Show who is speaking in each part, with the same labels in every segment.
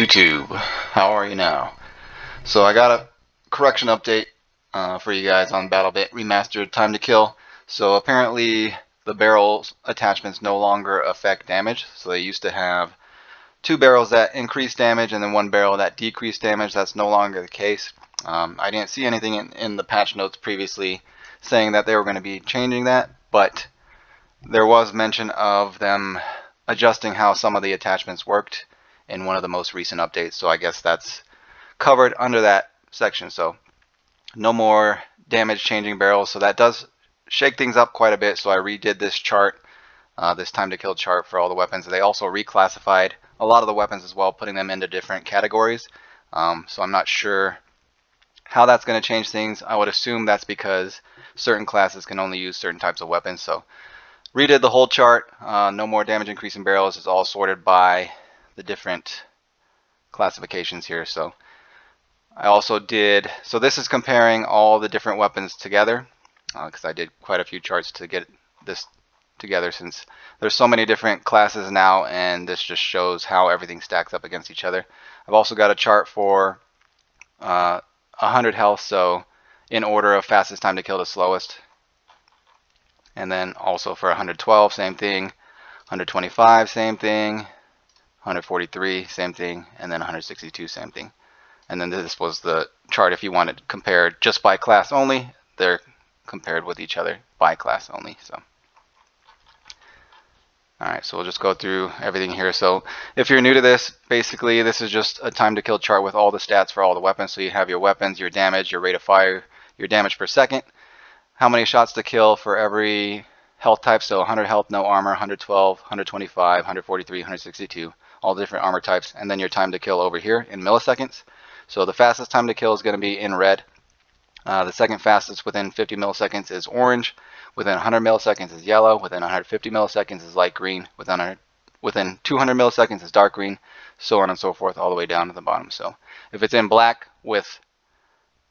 Speaker 1: YouTube. How are you now? So I got a correction update uh, for you guys on BattleBit Remastered Time to Kill. So apparently the barrel attachments no longer affect damage. So they used to have two barrels that increase damage and then one barrel that decrease damage. That's no longer the case. Um, I didn't see anything in, in the patch notes previously saying that they were going to be changing that, but there was mention of them adjusting how some of the attachments worked in one of the most recent updates. So I guess that's covered under that section. So no more damage changing barrels. So that does shake things up quite a bit. So I redid this chart, uh, this time to kill chart for all the weapons. They also reclassified a lot of the weapons as well, putting them into different categories. Um, so I'm not sure how that's going to change things. I would assume that's because certain classes can only use certain types of weapons. So redid the whole chart. Uh, no more damage increasing barrels. It's all sorted by the different classifications here. So I also did, so this is comparing all the different weapons together because uh, I did quite a few charts to get this together since there's so many different classes now and this just shows how everything stacks up against each other. I've also got a chart for uh, 100 health so in order of fastest time to kill to slowest and then also for 112 same thing 125 same thing 143, same thing, and then 162, same thing. And then this was the chart if you wanted to compare just by class only. They're compared with each other by class only. So. Alright, so we'll just go through everything here. So if you're new to this, basically this is just a time to kill chart with all the stats for all the weapons. So you have your weapons, your damage, your rate of fire, your damage per second, how many shots to kill for every health type. So 100 health, no armor, 112, 125, 143, 162 all the different armor types, and then your time to kill over here in milliseconds. So the fastest time to kill is going to be in red. Uh, the second fastest within 50 milliseconds is orange. Within 100 milliseconds is yellow. Within 150 milliseconds is light green. Within 100, within 200 milliseconds is dark green. So on and so forth, all the way down to the bottom. So if it's in black with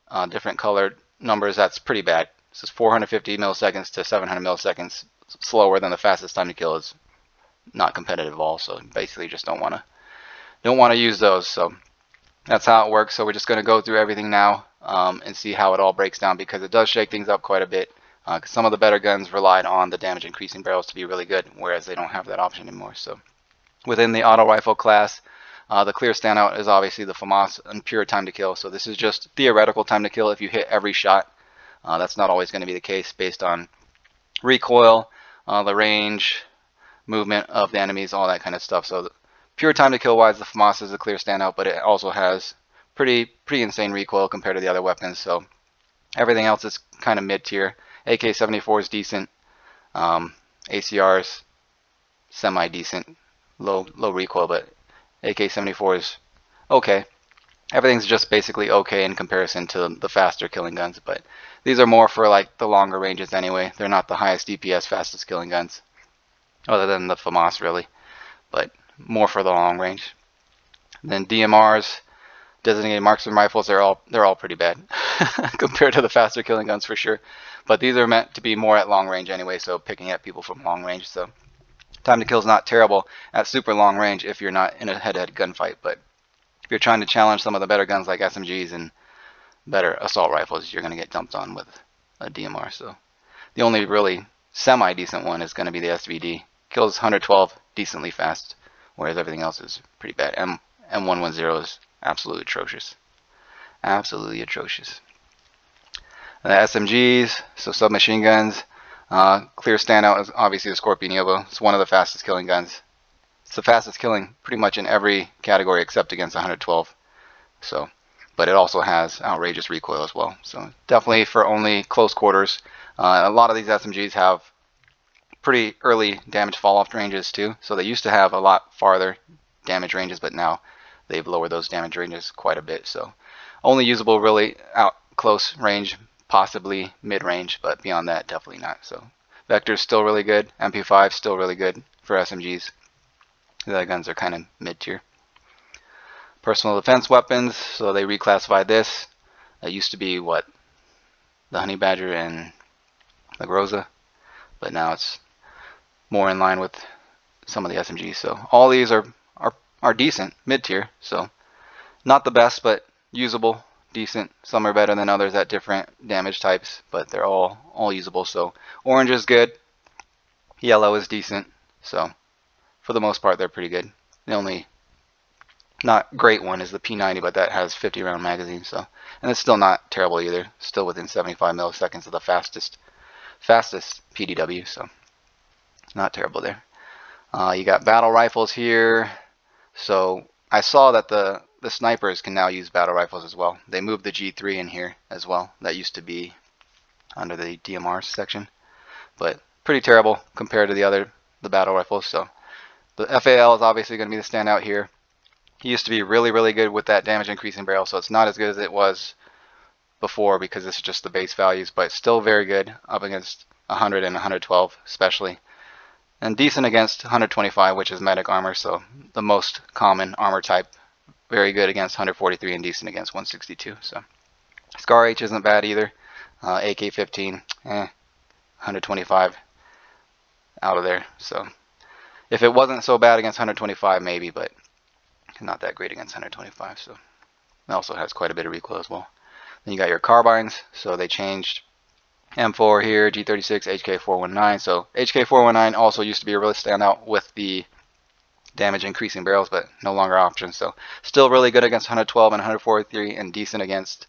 Speaker 1: uh, different colored numbers, that's pretty bad. This is 450 milliseconds to 700 milliseconds slower than the fastest time to kill is not competitive at all. So basically just don't want to don't want to use those. So that's how it works. So we're just going to go through everything now um, and see how it all breaks down because it does shake things up quite a bit. Uh, some of the better guns relied on the damage increasing barrels to be really good, whereas they don't have that option anymore. So within the auto rifle class, uh, the clear standout is obviously the FAMAS and pure time to kill. So this is just theoretical time to kill if you hit every shot. Uh, that's not always going to be the case based on recoil, uh, the range, movement of the enemies, all that kind of stuff. So pure time to kill wise, the FAMAS is a clear standout, but it also has pretty pretty insane recoil compared to the other weapons. So everything else is kind of mid tier. AK-74 is decent. Um, ACRs semi decent, low low recoil, but AK-74 is okay. Everything's just basically okay in comparison to the faster killing guns, but these are more for like the longer ranges anyway. They're not the highest DPS fastest killing guns other than the FAMAS really, but more for the long range. And then DMRs, designated marksman rifles, they're all they're all pretty bad compared to the faster killing guns for sure. But these are meant to be more at long range anyway, so picking at people from long range. So time to kill is not terrible at super long range if you're not in a head-to-head -head gunfight. But if you're trying to challenge some of the better guns like SMGs and better assault rifles, you're going to get dumped on with a DMR. So the only really semi-decent one is going to be the SVD kills 112 decently fast, whereas everything else is pretty bad. M M110 is absolutely atrocious. Absolutely atrocious. The SMGs, so submachine guns, uh, clear standout is obviously the Scorpion Evo. It's one of the fastest killing guns. It's the fastest killing pretty much in every category except against 112. So, but it also has outrageous recoil as well. So definitely for only close quarters. Uh, a lot of these SMGs have pretty early damage fall off ranges too. So they used to have a lot farther damage ranges, but now they've lowered those damage ranges quite a bit. So only usable really out close range, possibly mid range, but beyond that, definitely not. So Vector's still really good. MP5 still really good for SMGs. The other guns are kind of mid tier. Personal defense weapons, so they reclassified this. It used to be what? The Honey Badger and the Groza, but now it's more in line with some of the SMGs. So all these are are, are decent, mid tier. So Not the best, but usable, decent. Some are better than others at different damage types, but they're all all usable. So orange is good. Yellow is decent. So for the most part, they're pretty good. The only not great one is the P90, but that has 50 round magazine. So and it's still not terrible either. Still within 75 milliseconds of the fastest fastest PDW. So not terrible there. Uh, you got battle rifles here. So I saw that the the snipers can now use battle rifles as well. They moved the G3 in here as well. That used to be under the DMR section, but pretty terrible compared to the other the battle rifles. So the FAL is obviously going to be the standout here. He used to be really really good with that damage increasing barrel, so it's not as good as it was before because this is just the base values, but still very good up against 100 and 112 especially. And decent against 125, which is medic armor, so the most common armor type very good against 143 and decent against 162. So Scar H isn't bad either. Uh, AK-15, eh, 125 out of there. So if it wasn't so bad against 125, maybe, but not that great against 125. So it also has quite a bit of recoil as well. Then you got your carbines. So they changed M4 here, G36, HK419. So HK419 also used to be a really standout with the damage increasing barrels, but no longer options. So still really good against 112 and 143 and decent against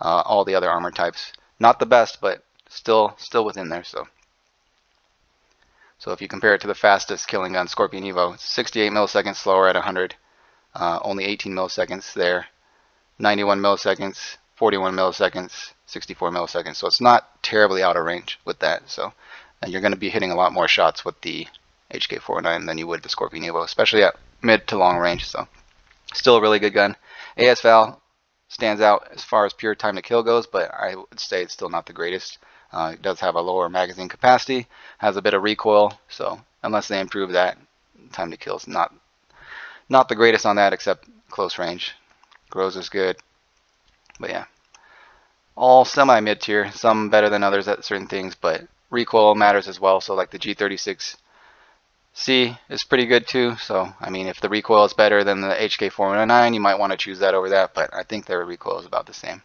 Speaker 1: uh, all the other armor types. Not the best, but still still within there. So so if you compare it to the fastest killing gun, Scorpion Evo, 68 milliseconds slower at 100, uh, only 18 milliseconds there, 91 milliseconds, 41 milliseconds, 64 milliseconds. So it's not terribly out of range with that. So and you're going to be hitting a lot more shots with the HK419 than you would the Scorpion Evo, especially at mid to long range. So still a really good gun. ASVAL stands out as far as pure time to kill goes, but I would say it's still not the greatest. Uh, it does have a lower magazine capacity, has a bit of recoil, so unless they improve that, time to kill is not not the greatest on that except close range. Groza is good, but yeah, all semi mid tier. Some better than others at certain things, but recoil matters as well. So like the G36 C is pretty good too. So, I mean, if the recoil is better than the HK419, you might want to choose that over that, but I think their recoil is about the same.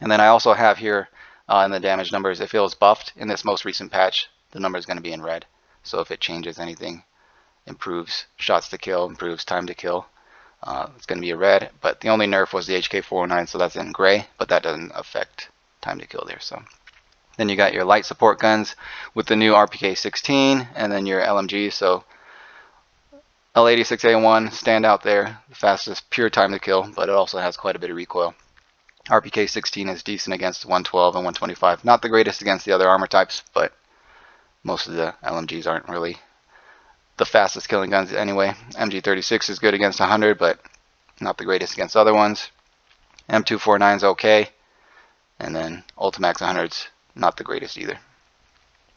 Speaker 1: And then I also have here uh, in the damage numbers, if it was buffed in this most recent patch, the number is going to be in red. So if it changes anything, improves shots to kill, improves time to kill, uh, it's going to be a red. But the only nerf was the HK419, so that's in gray, but that doesn't affect time to kill there. So then you got your light support guns with the new RPK-16 and then your LMG. So L86A1 stand out there, the fastest pure time to kill, but it also has quite a bit of recoil. RPK-16 is decent against 112 and 125. Not the greatest against the other armor types, but most of the LMGs aren't really the fastest killing guns anyway. MG36 is good against 100, but not the greatest against other ones. M249 is okay. And then Ultimax 100's not the greatest either.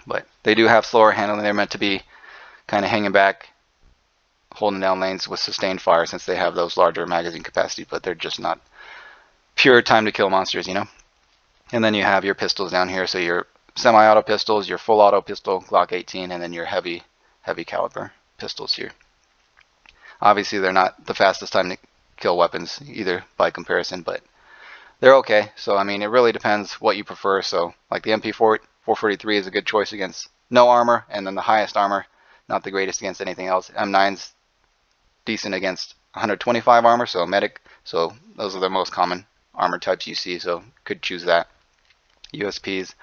Speaker 1: But they do have slower handling. They're meant to be kind of hanging back, holding down lanes with sustained fire since they have those larger magazine capacity, but they're just not pure time to kill monsters, you know? And then you have your pistols down here. So your semi-auto pistols, your full auto pistol, Glock 18, and then your heavy, heavy caliber pistols here. Obviously, they're not the fastest time to kill weapons either by comparison, but they're okay. So I mean, it really depends what you prefer. So like the MP4 443 is a good choice against no armor, and then the highest armor, not the greatest against anything else. M9's decent against 125 armor, so medic. So those are the most common armor types you see. So could choose that. USP's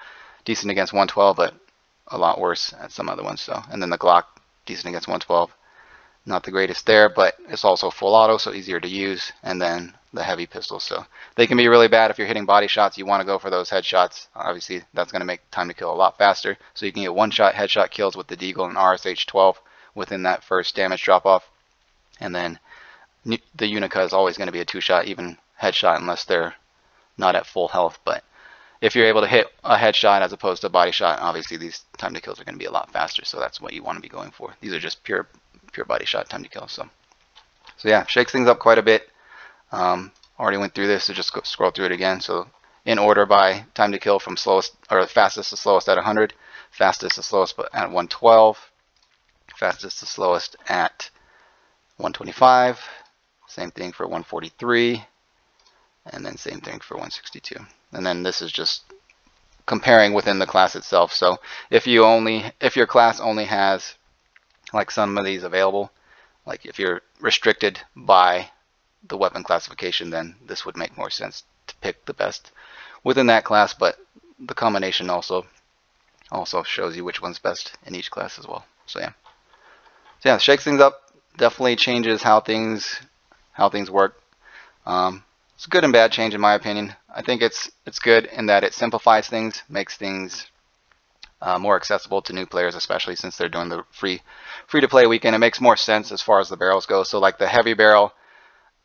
Speaker 1: decent against 112, but a lot worse at some other ones. So and then the Glock decent against 112 not the greatest there, but it's also full auto, so easier to use. And then the heavy pistols. So they can be really bad if you're hitting body shots. You want to go for those headshots. Obviously, that's going to make time to kill a lot faster. So you can get one-shot headshot kills with the Deagle and RSH-12 within that first damage drop-off. And then the Unica is always going to be a two-shot, even headshot, unless they're not at full health. But if you're able to hit a headshot as opposed to a body shot, obviously these time to kills are going to be a lot faster. So that's what you want to be going for. These are just pure pure body shot time to kill. So, so yeah, shakes things up quite a bit. Um, already went through this, so just scroll through it again. So in order by time to kill from slowest or fastest to slowest at 100, fastest to slowest at 112, fastest to slowest at 125, Same thing for 143. And then same thing for 162. And then this is just comparing within the class itself. So if you only, if your class only has like some of these available, like if you're restricted by the weapon classification, then this would make more sense to pick the best within that class. But the combination also also shows you which one's best in each class as well. So yeah, so yeah, shakes things up. Definitely changes how things how things work. Um, it's a good and bad change in my opinion. I think it's it's good in that it simplifies things, makes things uh, more accessible to new players, especially since they're doing the free free to play weekend. It makes more sense as far as the barrels go. So like the heavy barrel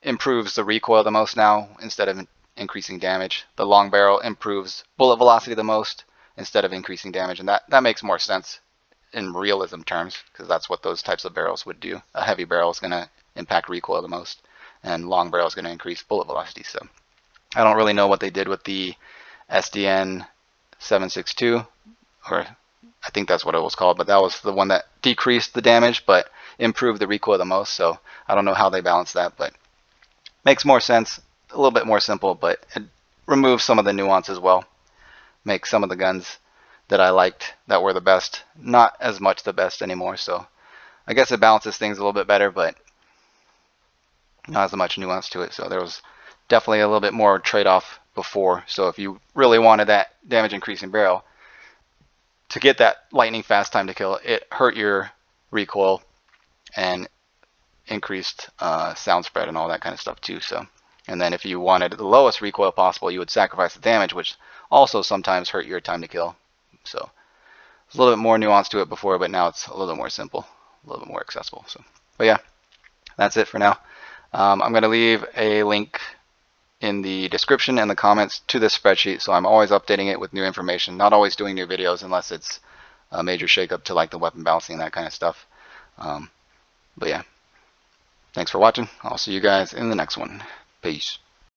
Speaker 1: improves the recoil the most now instead of increasing damage. The long barrel improves bullet velocity the most instead of increasing damage, and that that makes more sense in realism terms because that's what those types of barrels would do. A heavy barrel is going to impact recoil the most and long barrel is going to increase bullet velocity. So I don't really know what they did with the SDN 762, or I think that's what it was called, but that was the one that decreased the damage but improved the recoil the most. So I don't know how they balanced that, but makes more sense, a little bit more simple, but it removes some of the nuance as well. Makes some of the guns that I liked that were the best not as much the best anymore. So I guess it balances things a little bit better, but not as much nuance to it. So there was definitely a little bit more trade-off before. So if you really wanted that damage increasing barrel, to get that lightning fast time to kill, it hurt your recoil and increased uh, sound spread and all that kind of stuff too. So, and then if you wanted the lowest recoil possible, you would sacrifice the damage, which also sometimes hurt your time to kill. So, there's a little bit more nuance to it before, but now it's a little bit more simple, a little bit more accessible. So, but yeah, that's it for now. Um, I'm going to leave a link in the description and the comments to this spreadsheet. So I'm always updating it with new information, not always doing new videos unless it's a major shakeup to like the weapon balancing and that kind of stuff. Um, but yeah, thanks for watching. I'll see you guys in the next one. Peace.